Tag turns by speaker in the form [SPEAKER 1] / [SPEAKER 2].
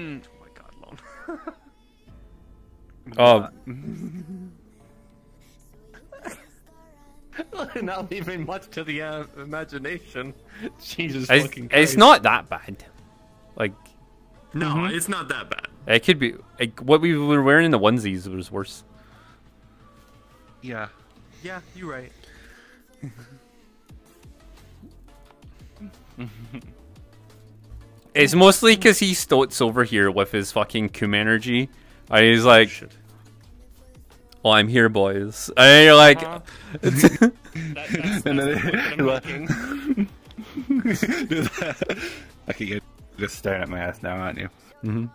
[SPEAKER 1] Oh my god, Lon.
[SPEAKER 2] Oh,
[SPEAKER 1] Not leaving much to the uh, imagination. Jesus
[SPEAKER 2] it's,
[SPEAKER 1] fucking
[SPEAKER 2] it's not that bad. Like,
[SPEAKER 1] No, it's not that bad.
[SPEAKER 2] it could be. Like, what we were wearing in the onesies was worse.
[SPEAKER 1] Yeah. Yeah, you're right.
[SPEAKER 2] It's mostly because he stoats over here with his fucking Coom energy. And he's like,
[SPEAKER 1] Shit.
[SPEAKER 2] "Oh, I'm here, boys." And you're like,
[SPEAKER 1] Uh, that, that's,
[SPEAKER 3] And then
[SPEAKER 1] I'm making.
[SPEAKER 3] okay, you're just staring at my ass now, aren't you?
[SPEAKER 2] hmm